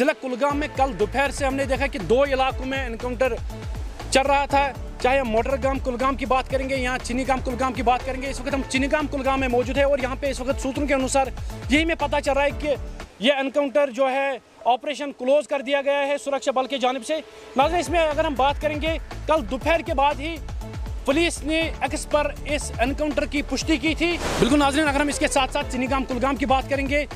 जिला कुलगाम में कल दोपहर से हमने देखा कि दो इलाकों में एनकाउंटर चल रहा था। चाहे हम मोटर गाम कुलगाम की बात करेंगे यहाँ चीनी गाम कुलगाम की बात करेंगे, इस वक्त हम चीनी गाम कुलगाम में मौजूद है और यहाँ पे इस वक्त सूत्रों के अनुसार यही में पता चल रहा है कि यह एनकाउंटर जो है ऑपरेशन क्लोज कर दिया गया है सुरक्षा बल की जानब से। नाजन इसमें अगर हम बात करेंगे, कल दोपहर के बाद ही पुलिस ने एक्स पर इस एनकाउंटर की पुष्टि की थी। बिल्कुल नाजरीन, अगर हम इसके साथ साथ चिनीगाम कुलगाम की बात करेंगे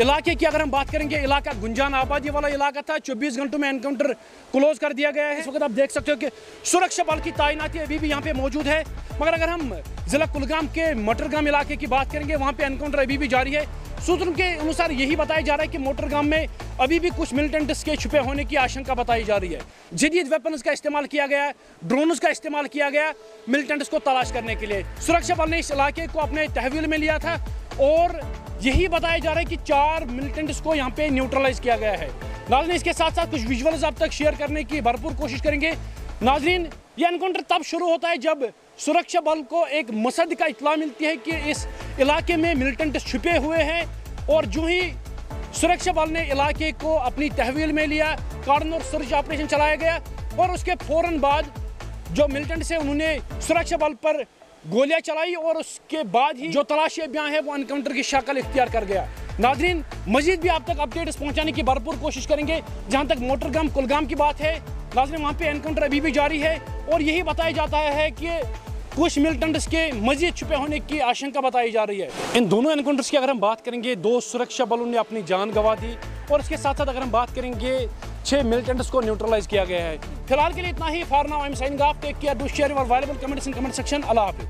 इलाके की अगर हम बात करेंगे, इलाका गुंजान आबादी वाला इलाका था 24 घंटों में एनकाउंटर क्लोज कर दिया गया है। इस वक्त आप देख सकते हो कि सुरक्षा बल की तैनाती अभी भी यहाँ पे मौजूद है। मगर अगर हम जिला कुलगाम के मटरगाम इलाके की बात करेंगे, वहाँ पे एनकाउंटर अभी भी जारी है। सूत्रों के अनुसार यही बताया जा रहा है कि मोटरगाम में अभी भी कुछ मिलिटेंट्स के छुपे होने की आशंका बताई जा रही है। जदीद वेपन्स का इस्तेमाल किया गया ड्रोन का इस्तेमाल किया गया मिलिटेंट्स को तलाश करने के लिए। सुरक्षा बल ने इस इलाके को अपने तहवील में लिया था और यही बताया जा रहा है कि चार मिलिटेंट्स को यहाँ पे न्यूट्रलाइज किया गया है। नाजरीन, इसके साथ साथ कुछ विजुअल्स अब तक शेयर करने की भरपूर कोशिश करेंगे। नाजरीन, ये एनकाउंटर तब शुरू होता है जब सुरक्षा बल को एक मसद का इतला मिलती है कि इस इलाके में मिलिटेंट छुपे हुए हैं और जो ही सुरक्षा बल ने इलाके को अपनी तहवील में लिया कार्डन और सर्च ऑपरेशन चलाया गया और उसके फ़ौरन बाद जो मिलिटेंट से उन्होंने सुरक्षा बल पर गोलियाँ चलाई और उसके बाद ही जो तलाशी अभियान है, वो एनकाउंटर की शक्ल इख्तियार कर गया। नाजरीन, मजीद भी आप तक अपडेट्स पहुँचाने की भरपूर कोशिश करेंगे। जहाँ तक मोटरगाम, कुलगाम की बात है, नाजरीन, वहाँ पे एनकाउंटर अभी भी जारी है और यही बताया जाता है कि कुछ मिलिटेंट्स के मजीद छुपे होने की आशंका बताई जा रही है। इन दोनों एनकाउंटर्स की अगर हम बात करेंगे, दो सुरक्षा बलों ने अपनी जान गंवा दी और इसके साथ साथ अगर हम बात करेंगे, छह मिलिटेंट्स को न्यूट्रलाइज किया गया है। फ़िलहाल के लिए इतना ही। For now I am signing off. Take care do share your valuable comments in comment section Allah Hafiz.